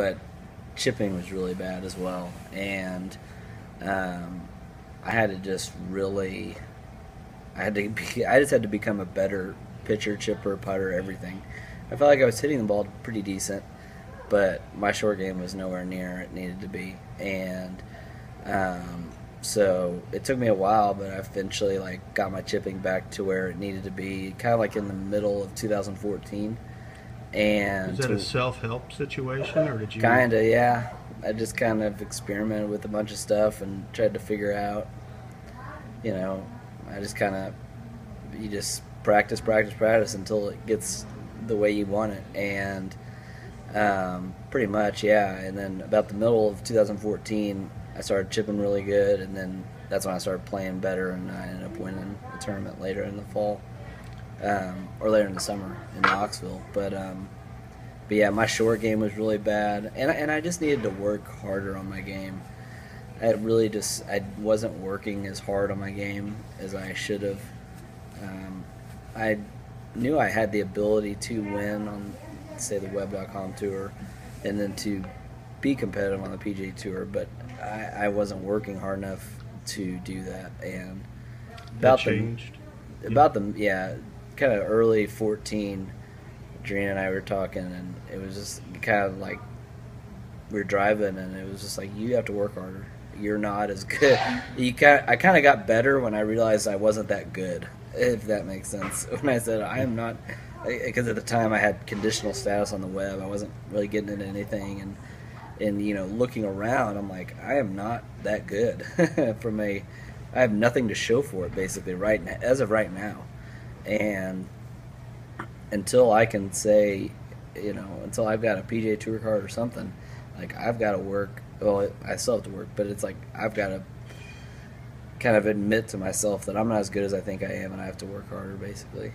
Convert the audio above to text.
but chipping was really bad as well, and um, I had to just really, I had to, be, I just had to become a better pitcher, chipper, putter, everything. I felt like I was hitting the ball pretty decent, but my short game was nowhere near it needed to be, and um, so it took me a while, but I eventually like got my chipping back to where it needed to be, kind of like in the middle of 2014. And Is that a self-help situation, or did you? kind of, yeah. I just kind of experimented with a bunch of stuff and tried to figure out, you know, I just kind of, you just practice, practice, practice until it gets the way you want it, and um, pretty much, yeah. And then about the middle of 2014, I started chipping really good, and then that's when I started playing better, and I ended up winning the tournament later in the fall, um, or later in the summer in Knoxville. But um, but yeah, my short game was really bad, and and I just needed to work harder on my game. I really just I wasn't working as hard on my game as I should have. Um, I knew I had the ability to win on, say, the Web.com tour, and then to be competitive on the PGA Tour, but I, I wasn't working hard enough to do that. And That about the changed. about the yeah, kind of early fourteen, Gerina and I were talking, and it was just kind of like we were driving, and it was just like you have to work harder. You're not as good. You kind I kind of got better when I realized I wasn't that good. If that makes sense. When I said I am not, because at the time I had conditional status on the web, I wasn't really getting into anything, and and you know looking around, I'm like I am not that good from a. I have nothing to show for it basically right now, as of right now, and until I can say, you know, until I've got a PGA Tour card or something, like I've got to work. Well, I still have to work, but it's like I've got to kind of admit to myself that I'm not as good as I think I am, and I have to work harder, basically.